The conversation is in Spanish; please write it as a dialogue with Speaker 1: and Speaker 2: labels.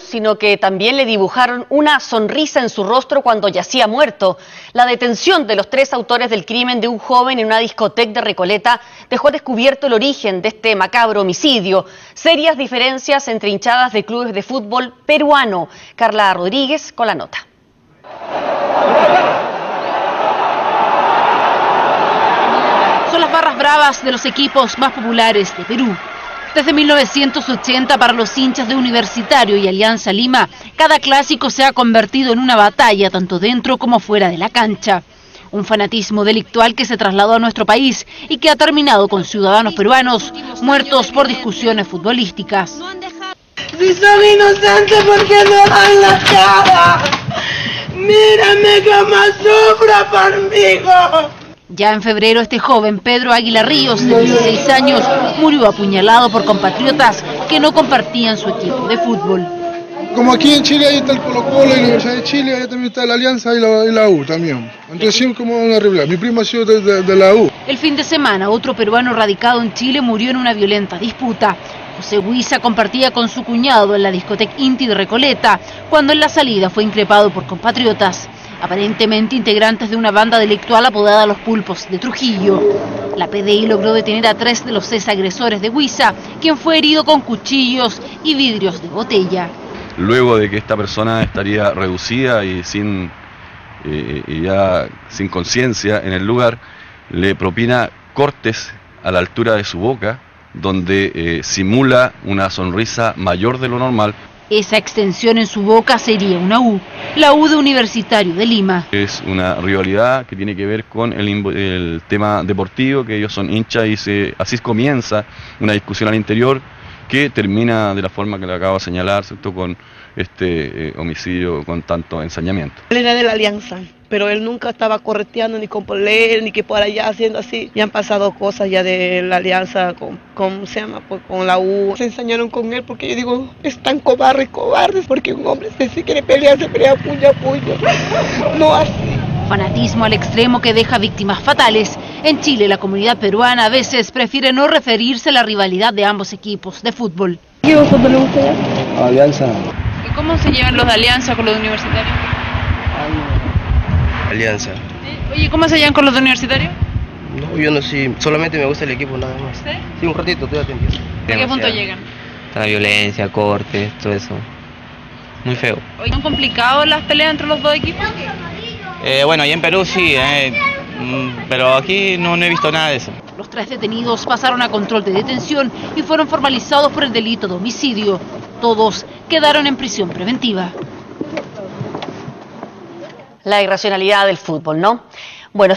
Speaker 1: sino que también le dibujaron una sonrisa en su rostro cuando yacía muerto. La detención de los tres autores del crimen de un joven en una discoteca de Recoleta dejó descubierto el origen de este macabro homicidio. Serias diferencias entre hinchadas de clubes de fútbol peruano. Carla Rodríguez con la nota.
Speaker 2: Son las barras bravas de los equipos más populares de Perú. Desde 1980 para los hinchas de Universitario y Alianza Lima, cada clásico se ha convertido en una batalla tanto dentro como fuera de la cancha. Un fanatismo delictual que se trasladó a nuestro país y que ha terminado con ciudadanos peruanos muertos por discusiones futbolísticas.
Speaker 3: Si son inocentes, ¿por qué no dan la cara? Mírame cómo sufra por
Speaker 2: ya en febrero este joven Pedro Águila Ríos, de 16 años, murió apuñalado por compatriotas que no compartían su equipo de fútbol.
Speaker 4: Como aquí en Chile ahí está el Colo Colo y la Universidad de Chile, ahí también está la Alianza y la, U también. Entonces siempre como una rivalidad. Mi primo ha sido de, de la U.
Speaker 2: El fin de semana otro peruano radicado en Chile murió en una violenta disputa. José Huiza compartía con su cuñado en la discoteca Inti de Recoleta, cuando en la salida fue increpado por compatriotas aparentemente integrantes de una banda delictual apodada Los Pulpos de Trujillo. La PDI logró detener a tres de los seis agresores de Huiza, quien fue herido con cuchillos y vidrios de botella.
Speaker 5: Luego de que esta persona estaría reducida y sin eh, ya sin conciencia en el lugar, le propina cortes a la altura de su boca, donde eh, simula una sonrisa mayor de lo normal.
Speaker 2: Esa extensión en su boca sería una U, la U de Universitario de Lima.
Speaker 5: Es una rivalidad que tiene que ver con el, tema deportivo, que ellos son hinchas y se, así comienza una discusión al interior que termina de la forma que le acabo de señalar, con este eh, homicidio con tanto ensañamiento.
Speaker 3: Él era de la alianza, pero él nunca estaba correteando ni con poler, ni que por allá haciendo así. Y han pasado cosas ya de la alianza con, con se llama? Pues, con la U. Se ensañaron con él porque yo digo, es tan cobarde, cobarde, porque un hombre se quiere pelear, se pelea puño a puño. No así.
Speaker 2: Fanatismo al extremo que deja víctimas fatales. En Chile, la comunidad peruana a veces prefiere no referirse a la rivalidad de ambos equipos de fútbol.
Speaker 3: ¿Qué fútbol
Speaker 4: Alianza.
Speaker 2: ¿Y cómo se llevan los de Alianza con los de Universitario?
Speaker 6: Alianza.
Speaker 2: Oye, ¿cómo se llevan con los de Universitario?
Speaker 6: No, yo no sé, solamente me gusta el equipo nada más. ¿Sí? Sí, un ratito, estoy atento.
Speaker 2: ¿A qué punto llegan?
Speaker 6: La violencia, cortes, todo eso. Muy feo.
Speaker 2: ¿Son complicadas las peleas entre los dos equipos?
Speaker 6: Eh, bueno, ahí en Perú sí, eh, pero aquí no, he visto nada de eso.
Speaker 2: Los tres detenidos pasaron a control de detención y fueron formalizados por el delito de homicidio. Todos quedaron en prisión preventiva.
Speaker 1: La irracionalidad del fútbol, ¿no? Bueno,